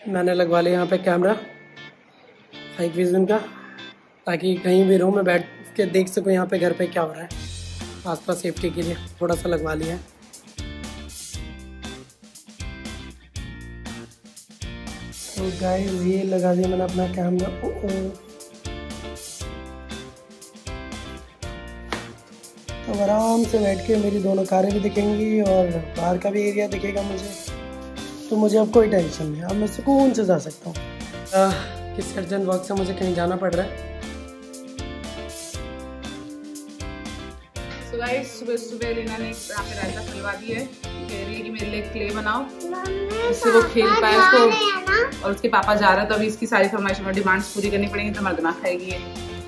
मैंने लगवा लिया यहाँ पे कैमरा हाइक विजन का ताकि कहीं भी रूम में बैठ के देख सकूँ यहाँ पे घर पे क्या हो रहा है। आसपास सेफ्टी के लिए थोड़ा सा लगवा लिया है। तो गाइस ये लगा दिया मैंने अपना कैमरा ओ, ओ। तो आराम से बैठ के मेरी दोनों कारें भी दिखेंगी और बाहर का भी एरिया दिखेगा मुझे। तो मुझे अब कोई टेंशन नहीं अब मैं सुकून से जा सकता हूँ। किस अर्जेंट वर्क से मुझे कहीं जाना पड़ रहा है? सुबह सुबह रीना ने यहाँ पे रायता खिलवा दी है। कह रही है कि मेरे लिए क्ले बनाओ। जिससे वो खेल पाए उसको। और उसके पापा जा रहे हैं तो अभी इसकी सारी फरमाइश और डिमांड्स पूरी करनी पड़ेंगी तो मर्दना खाएगी ये।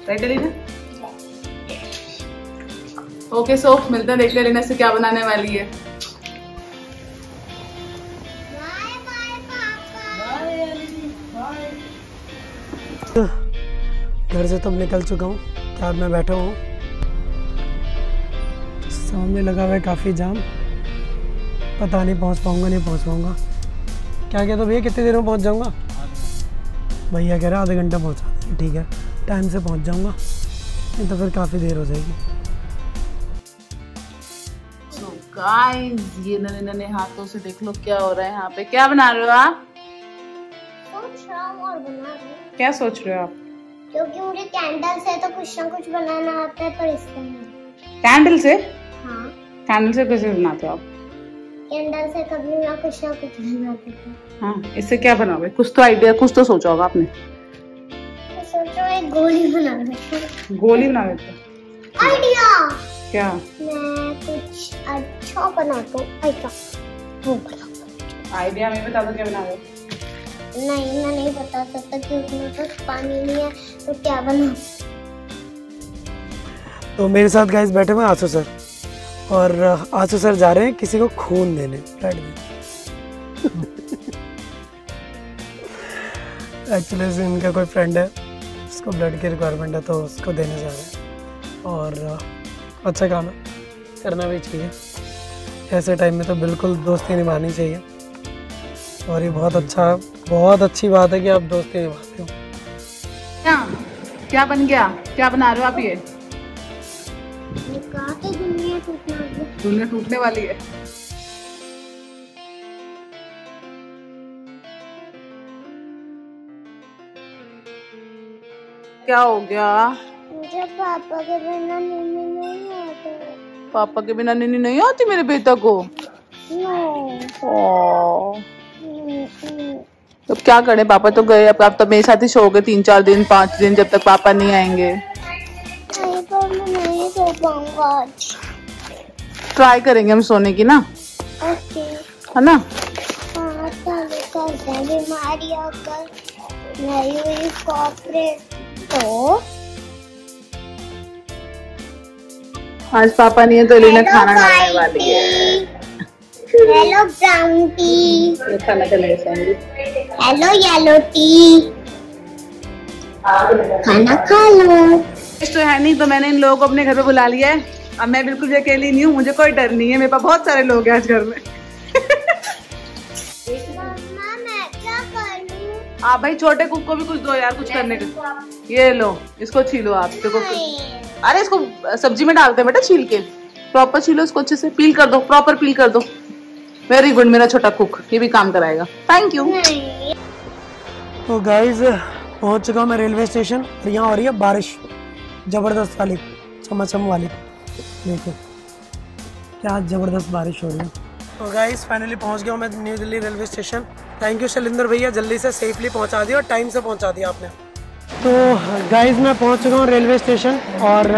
राइट रीना ओके सो मिलते हैं देखते हैं रीना से क्या बनाने वाली है। घर से तब निकल चुका हूँ कैब में बैठा हूँ। सामने लगा हुआ है काफ़ी जाम। पता नहीं पहुँच पाऊँगा नहीं पहुँच पाऊँगा। क्या कहते हो भैया कितनी देर में पहुँच जाऊँगा? भैया कह रहे आधे घंटा पहुँचा देंगे ठीक है। टाइम से पहुँच जाऊँगा नहीं तो फिर काफ़ी देर हो जाएगी। गाइस ये नने नने हाथों से देख लो क्या हो रहा है यहाँ पे। क्या बना रहे हो आप? सोच रहा हूँ और बना रही क्या सोच रहे हो आप? क्योंकि मुझे कैंडल से तो कुछ ना कुछ बनाना आता है पर इसका नहीं। कैंडल से? हाँ। कैंडल से कैसे बनाते हो आप? कैंडल से कभी ना कुछ ना कुछ बनाते थे हाँ इससे क्या बनाओगे? कुछ तो आइडिया कुछ तो सोचा होगा आपने। सोचो एक गोली बना देते गोली बना देते आइडिया क्या? मैं कुछ अच्छा बनाता हूँ। बनाता आइडिया हमें बता दो क्या बना रहे हो नहीं मैं नहीं बता सकता क्योंकि मेरे पास पानी नहीं है तो क्या बना? तो मेरे साथ गाइस बैठे हुए आँसू सर। और आँसू सर जा रहे हैं किसी को खून देने ब्लड देने। एक्चुअली इनका कोई फ्रेंड है, उसको ब्लड की रिक्वायरमेंट है तो उसको देने जा रहे हैं। और अच्छा काम है, करना भी चाहिए। ऐसे टाइम में तो बिल्कुल दोस्ती निभानी चाहिए। और ये बहुत अच्छा बहुत अच्छी बात है कि आप दोस्ती निभाते हो क्या? क्या बन गया? क्या बना रहे हो आप ये? दुनिया टूटना वाली है। क्या हो गया? मुझे पापा के बिना नींद नहीं आता। पापा के बिना नींद नहीं आती मेरे बेटा को? No oh. तो क्या करें? पापा तो गए अब आप तो मेरे साथ ही सो गए तीन चार दिन पाँच दिन जब तक पापा नहीं आएँगे। नहीं पर मैं नहीं सो पाऊँगा आज। ट्राई करेंगे हम सोने की ना? ओके। है ना? हाँ बीमारी नहीं कॉपरेट तो। आज पापा नहीं है तो लीना खाना खाने वाली है। हेलो ब्राउन टी ये खाना चलेगा सैंडी हेलो येलो टी खाना खा लो। तो है नहीं तो मैंने इन लोगों को अपने घर पे बुला लिया है। अब मैं बिल्कुल भी अकेली नहीं हूँ मुझे कोई डर नहीं है मेरे पास बहुत सारे लोग हैं आज घर में। मम्मा मैं क्या करूँ आप भाई छोटे कुक को भी कुछ दो यार कुछ करने का। ये लो इसको छीलो आप देखो अरे इसको सब्ज़ी में डालते हैं बेटा छील के। प्रॉपर छीलो इसको अच्छे से पील कर दो प्रॉपर पील कर दो। वेरी गुड मेरा छोटा कुक ये भी काम कराएगा। थैंक यू तो गाइस पहुँच चुका हूँ मैं रेलवे स्टेशन और यहाँ हो रही है बारिश। ज़बरदस्त वाली, चमाचम वाली। देखिए, क्या ज़बरदस्त बारिश हो रही है। तो गाइस फाइनली पहुँच गया हूँ मैं New Delhi railway station thank you Shailendra भैया, जल्दी से सेफली पहुँचा दिया और टाइम से पहुँचा दिया आपने। तो गाइज़ मैं पहुँच चुका हूँ रेलवे स्टेशन और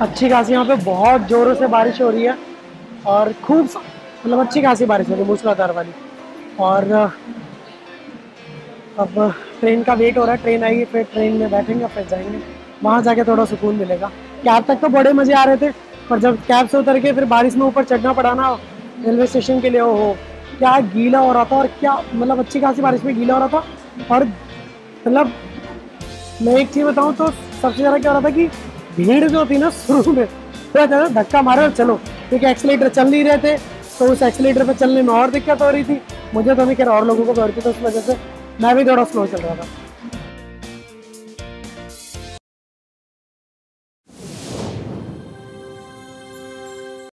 अच्छी खासी यहाँ पे बहुत ज़ोरों से बारिश हो रही है, और खूब मतलब अच्छी खासी बारिश हो रही मूसलाधार वाली। और अब ट्रेन का वेट हो रहा है, ट्रेन आएगी, फिर ट्रेन में बैठेंगे, फिर जाएँगे। वहाँ जाके थोड़ा सुकून मिलेगा। कैब तक तो बड़े मज़े आ रहे थे, पर जब कैब से उतर के फिर बारिश में ऊपर चढ़ना पड़ा ना, रेलवे स्टेशन के लिए हो क्या गीला हो रहा था और क्या मतलब अच्छी खासी बारिश में गीला हो रहा था। और मतलब मैं एक चीज़ बताऊँ तो सबसे ज़्यादा क्या हो रहा था कि भीड़ जो थी ना शुरू में, थोड़ा ज़्यादा धक्का मारे और चलो, क्योंकि एक्सीटर चल नहीं रहे थे। तो उस एक्सीटर पर चलने में और दिक्कत हो रही थी। मुझे तो नहीं रहा और लोगों को दौड़ती रही थी तो उस वजह से मैं भी थोड़ा स्लो चल रहा था।